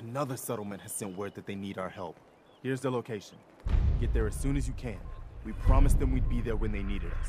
Another settlement has sent word that they need our help. Here's the location. Get there as soon as you can. We promised them we'd be there when they needed us.